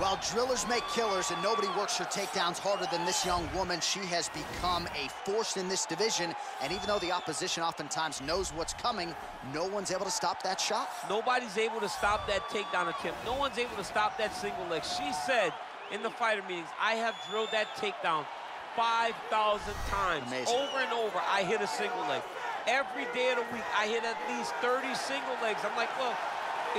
Well, drillers make killers, and nobody works her takedowns harder than this young woman. She has become a force in this division, and even though the opposition oftentimes knows what's coming, no one's able to stop that shot. Nobody's able to stop that takedown attempt. No one's able to stop that single leg. She said in the fighter meetings, I have drilled that takedown 5,000 times. Amazing. Over and over, I hit a single leg. Every day of the week, I hit at least 30 single legs. I'm like, well,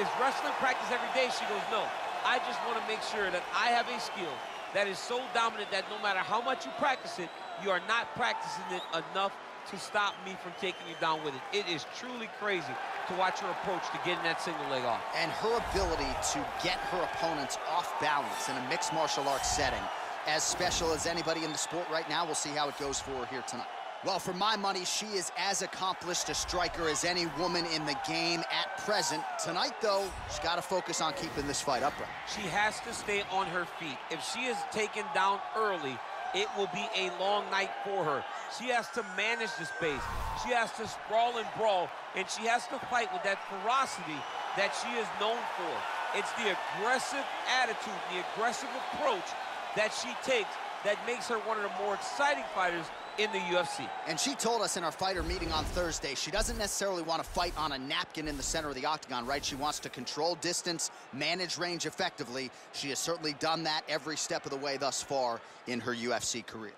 is wrestling practice every day? She goes, no. I just want to make sure that I have a skill that is so dominant that no matter how much you practice it, you are not practicing it enough to stop me from taking you down with it. It is truly crazy to watch her approach to getting that single leg off. And her ability to get her opponents off balance in a mixed martial arts setting, as special as anybody in the sport right now, we'll see how it goes for her here tonight. Well, for my money, she is as accomplished a striker as any woman in the game at present. Tonight, though, she's got to focus on keeping this fight upright. She has to stay on her feet. If she is taken down early, it will be a long night for her. She has to manage the space. She has to sprawl and brawl, and she has to fight with that ferocity that she is known for. It's the aggressive attitude, the aggressive approach that she takes that makes her one of the more exciting fighters in the UFC. And she told us in our fighter meeting on Thursday, she doesn't necessarily want to fight on a napkin in the center of the octagon, right? She wants to control distance, manage range effectively. She has certainly done that every step of the way thus far in her UFC career.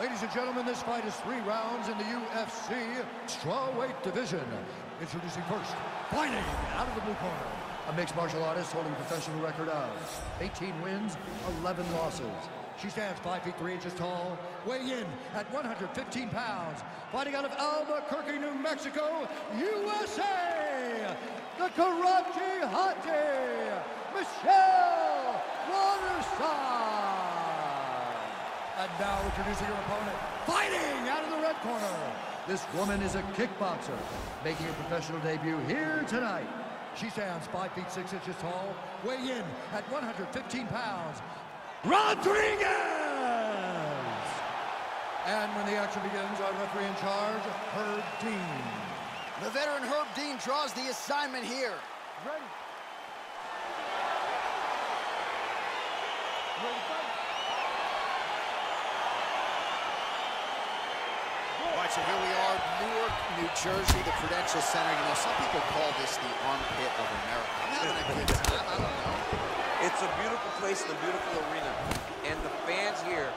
Ladies and gentlemen, this fight is three rounds in the UFC strawweight division. Introducing first, fighting out of the blue corner, a mixed martial artist holding a professional record of 18 wins, 11 losses. She stands 5 feet 3 inches tall, weighing in at 115 pounds, fighting out of Albuquerque, New Mexico, USA, the Karate Hottie, Michelle Waterson. And now introducing her opponent, fighting out of the red corner. This woman is a kickboxer, making her professional debut here tonight. She stands 5 feet 6 inches tall, weighing in at 115 pounds, Rodriguez! And when the action begins, our referee in charge, Herb Dean. The veteran Herb Dean draws the assignment here. Ready? All right, so here we are, Newark, New Jersey, the Prudential Center. You know, some people call this the armpit of America. I'm having a good time. I don't know. It's a beautiful place and a beautiful arena. And the fans here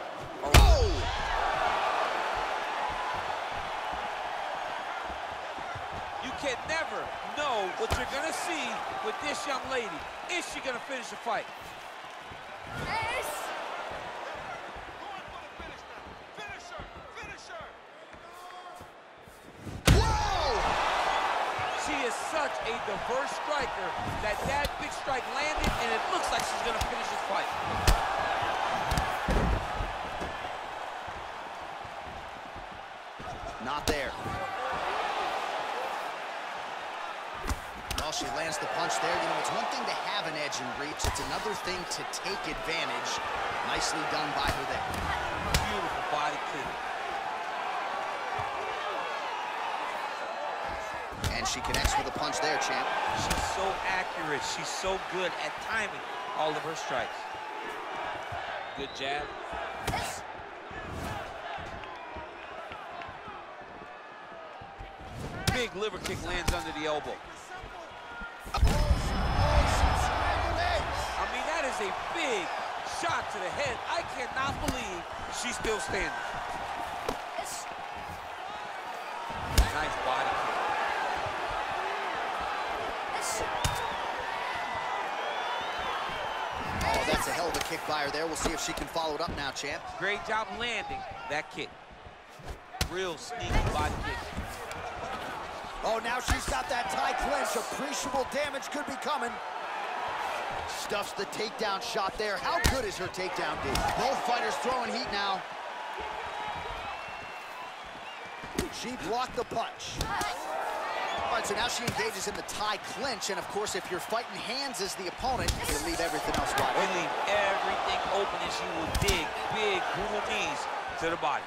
are... Oh! You can never know what you're going to see with this young lady. Is she going to finish the fight? Whoa! She is such a diverse striker that that big strike landed, and it looks like she's going to finish this fight. Not there. Well, she lands the punch there. You know, it's one thing to have an edge and reach. It's another thing to take advantage. Nicely done by her there. Beautiful body kick. And she connects with a punch there, champ. She's so accurate. She's so good at timing all of her strikes. Good jab. Big liver kick lands under the elbow. I mean, that is a big shot to the head. I cannot believe she's still standing. Nice body that's a hell of a kick by her there. We'll see if she can follow it up now, champ. Great job landing that kick. Real sneaky body kick. Oh, now she's got that tie clinch. Appreciable damage could be coming. Stuffs the takedown shot there. How good is her takedown, D? Both fighters throwing heat now. She blocked the punch. All right, so now she engages in the tie clinch, and of course, if you're fighting hands as the opponent, you leave everything she will dig big brutal knees to the body.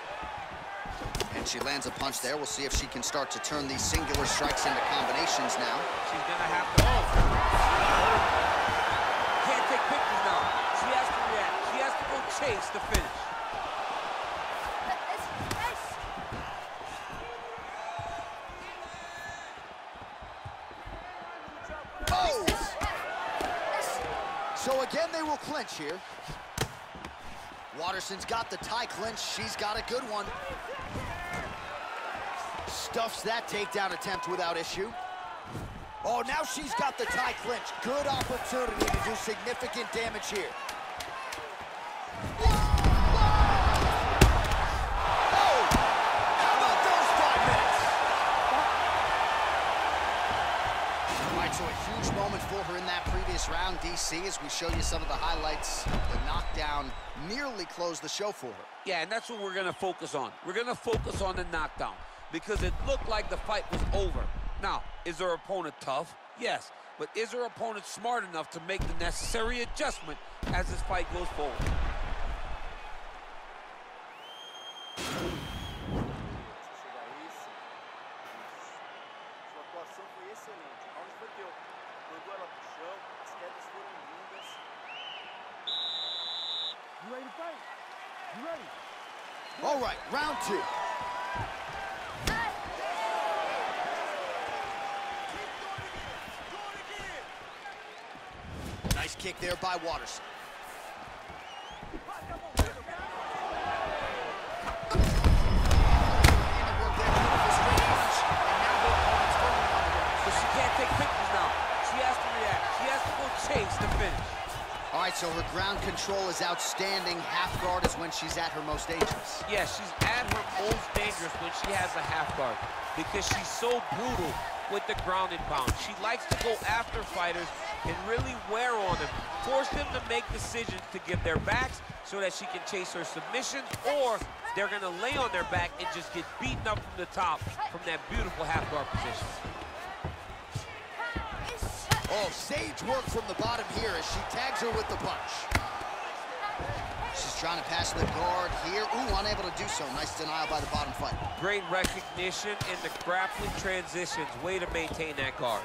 And she lands a punch there. We'll see if she can start to turn these singular strikes into combinations now. She's going to have to move. Can't take pictures now. She has to react. She has to go chase the finish. Oh! So again, they will clinch here. Waterson's got the tie clinch. She's got a good one. Stuffs that takedown attempt without issue. Oh, now she's got the tie clinch. Good opportunity to do significant damage here. Her in that previous round, DC, as we show you some of the highlights. The knockdown nearly closed the show for her. Yeah, and that's what we're going to focus on. We're going to focus on the knockdown because it looked like the fight was over. Now, is her opponent tough? Yes. But is her opponent smart enough to make the necessary adjustment as this fight goes forward? All right, round two. Nice kick there by Waterson. So her ground control is outstanding. Half guard is when she's at her most dangerous. Yeah, she's at her most dangerous when she has a half guard because she's so brutal with the ground and pound. She likes to go after fighters and really wear on them, force them to make decisions to give their backs so that she can chase her submissions, or they're gonna lay on their back and just get beaten up from the top from that beautiful half guard position. Oh, sage work from the bottom here as she tags her with the punch. She's trying to pass the guard here. Ooh, unable to do so. Nice denial by the bottom fighter. Great recognition in the grappling transitions. Way to maintain that guard.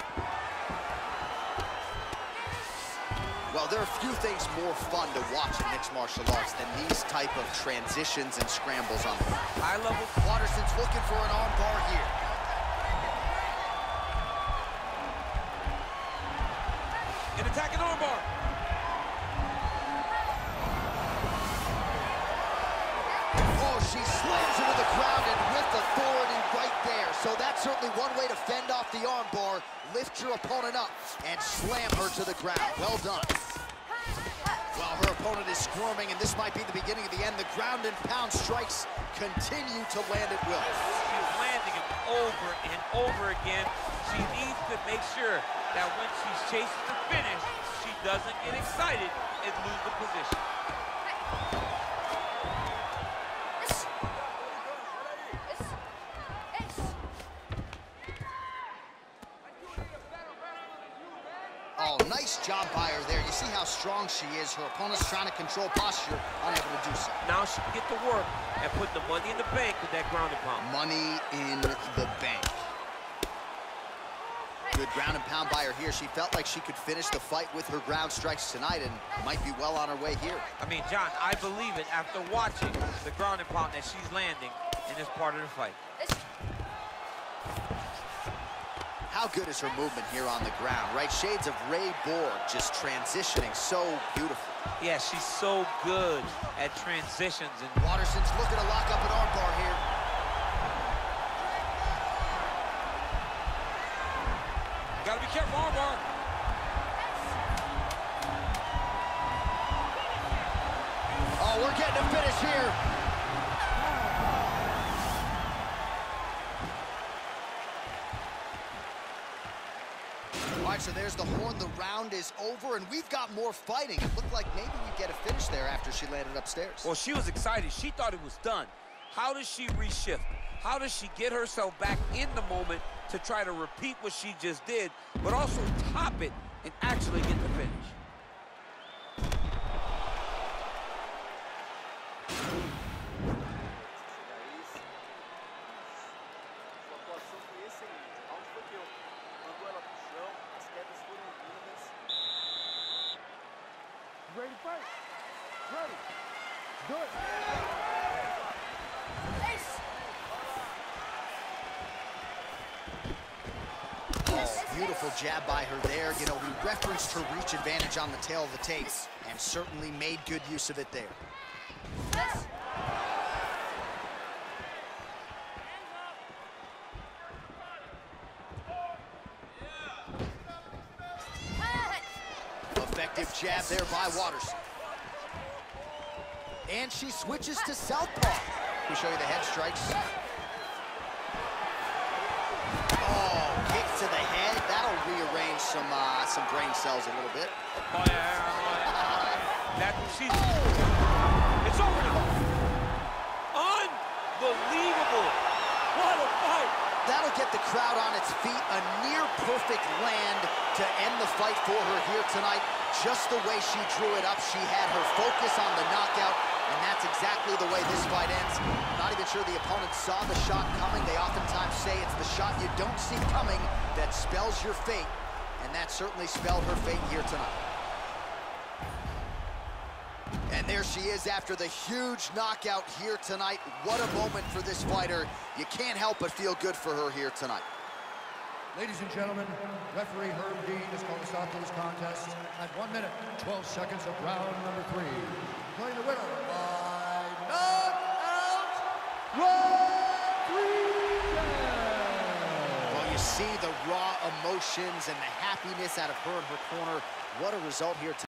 Well, there are a few things more fun to watch in mixed martial arts than these type of transitions and scrambles on the ground. High level Waterson's looking for an arm bar here. An attacking armbar. Oh, she slams her to the ground and with authority right there. So that's certainly one way to fend off the arm bar. Lift your opponent up and slam her to the ground. Well done. Well, her opponent is squirming, and this might be the beginning of the end. The ground and pound strikes continue to land at will. She's landing it over and over again. She needs to make sure that when she's chasing the finish, she doesn't get excited and lose the position. Oh, nice job by her there. You see how strong she is. Her opponent's trying to control posture, unable to do so. Now she can get to work and put the money in the bank with that ground and pound. Money in the bank. Good ground and pound by her here. She felt like she could finish the fight with her ground strikes tonight and might be well on her way here. I mean, John, I believe it after watching the ground and pound that she's landing in this part of the fight. How good is her movement here on the ground, right? Shades of Ray Borg just transitioning so beautifully. Yeah, she's so good at transitions and Waterson's looking to lock up an armbar here. gotta be careful, armbar. Oh, we're getting a finish here. All right, so there's the horn. The round is over, and we've got more fighting. It looked like maybe we'd get a finish there after she landed upstairs. Well, she was excited. She thought it was done. How does she reshift? How does she get herself back in the moment to try to repeat what she just did, but also top it and actually get the finish? Do it. Oh, beautiful jab by her there. You know, we referenced her reach advantage on the tale of the tape and certainly made good use of it there. Effective jab there by Waterson. And she switches to southpaw. We show you the head strikes. Oh, kick to the head. That'll rearrange some uh, some brain cells a little bit. That, she's, it's over now. Unbelievable. What a fight. That'll get the crowd on its feet. A near perfect land to end the fight for her here tonight. Just the way she drew it up, she had her focus on the knockout, and that's exactly the way this fight ends. Not even sure the opponent saw the shot coming. They oftentimes say it's the shot you don't see coming that spells your fate, and that certainly spelled her fate here tonight. And there she is after the huge knockout here tonight. What a moment for this fighter. You can't help but feel good for her here tonight. Ladies and gentlemen, referee Herb Dean has called a stop to this contest at 1 minute, 12 seconds of round number three. Declaring the winner by knockout, Rodriguez! Well, you see the raw emotions and the happiness out of her in her corner. What a result here tonight.